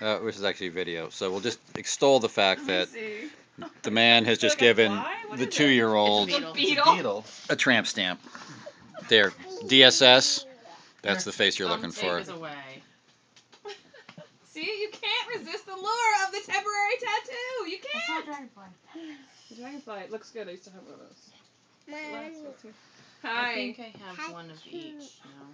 uh, which is actually video. So we'll just extol the fact that the man has just given the two-year-old a tramp stamp. There, DSS. That's the face you're looking for. See, you can't resist the lure of the temporary tattoo. You I saw a can't. dragonfly. The dragonfly. It looks good. I used to have one of those. Hi. I Hi. think I have one of each now.